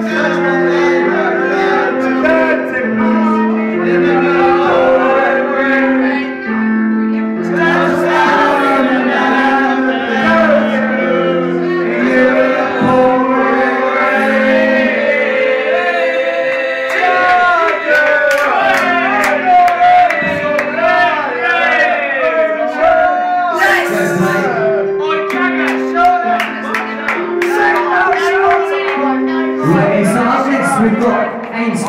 Deus. We've got Ames